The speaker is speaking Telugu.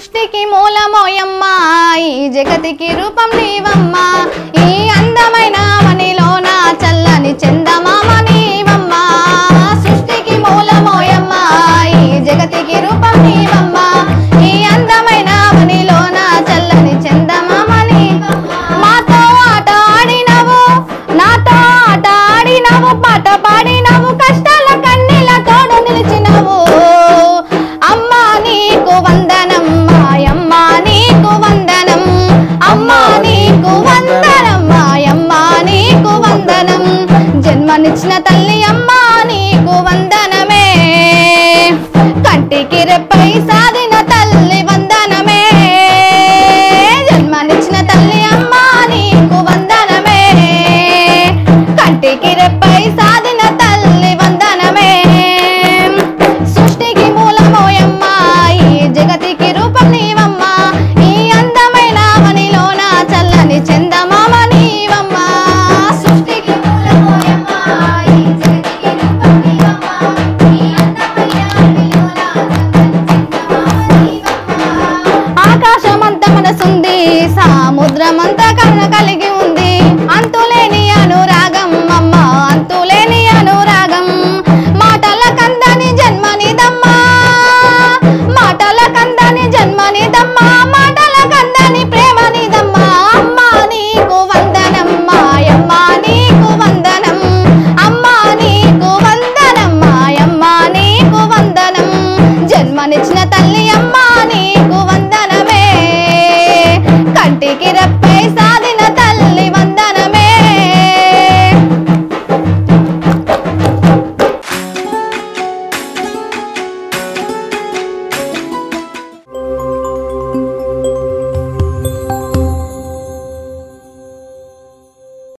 సృష్టికి మూలమోయమ్మ ఈ జగతికి రూపం నీవమ్మ ఈ అందమైన మణిలోన చల్లని చందమామ నీవమ్మ సృష్టికి మూలమోయమ్మ ఈ జగతికి రూపం నీవమ్మ ఈ అందమైన మనిలోన చల్లని చందమామ మాతో ఆట ఆడినవు నాతో ఆట ఆడినవు పాట పాడినవు కష్టాల కన్నీళ్ళ తోడు నిలిచినవు. అమ్మా నీకు వంద నిచ్చిన తల్లి అమ్మ నీకు వందనమే. కంటికి రెప్పై సాధిన తల్లి వందనమే. జన్మనిచ్చిన తల్లి అమ్మ నీకు వందనమే. కంటికి రెప్పై సాధి సముద్రమంతా కరుణ కలిగి ఉంది. అంతులేని అనురాగం అమ్మ అంతులేని అనురాగం. మాటల కందని జన్మనిదమ్మా మాటల కందని జన్మనిదమ్మా మాటల కందని ప్రేమనిదమ్మా. అమ్మా నీకు వందనం మాయమ్మా నీకు వందనం. అమ్మా నీకు వందనం మాయమ్మా నీకు వందనం. జన్మనిచ్చిన